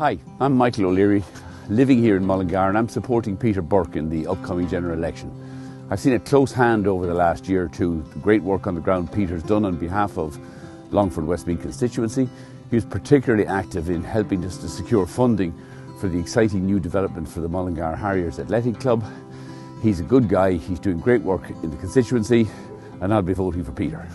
Hi, I'm Michael O'Leary, living here in Mullingar, and I'm supporting Peter Burke in the upcoming general election. I've seen a close hand over the last year or two the great work on the ground Peter's done on behalf of Longford Westmeath constituency. He was particularly active in helping us to secure funding for the exciting new development for the Mullingar Harriers Athletic Club. He's a good guy, he's doing great work in the constituency, and I'll be voting for Peter.